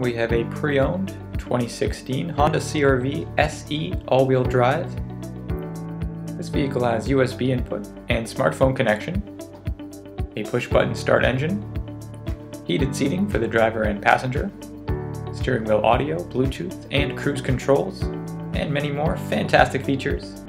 we have a pre-owned 2016 Honda CRV SE all-wheel drive. This vehicle has USB input and smartphone connection, a push-button start engine, heated seating for the driver and passenger, steering wheel audio, Bluetooth, and cruise controls, and many more fantastic features.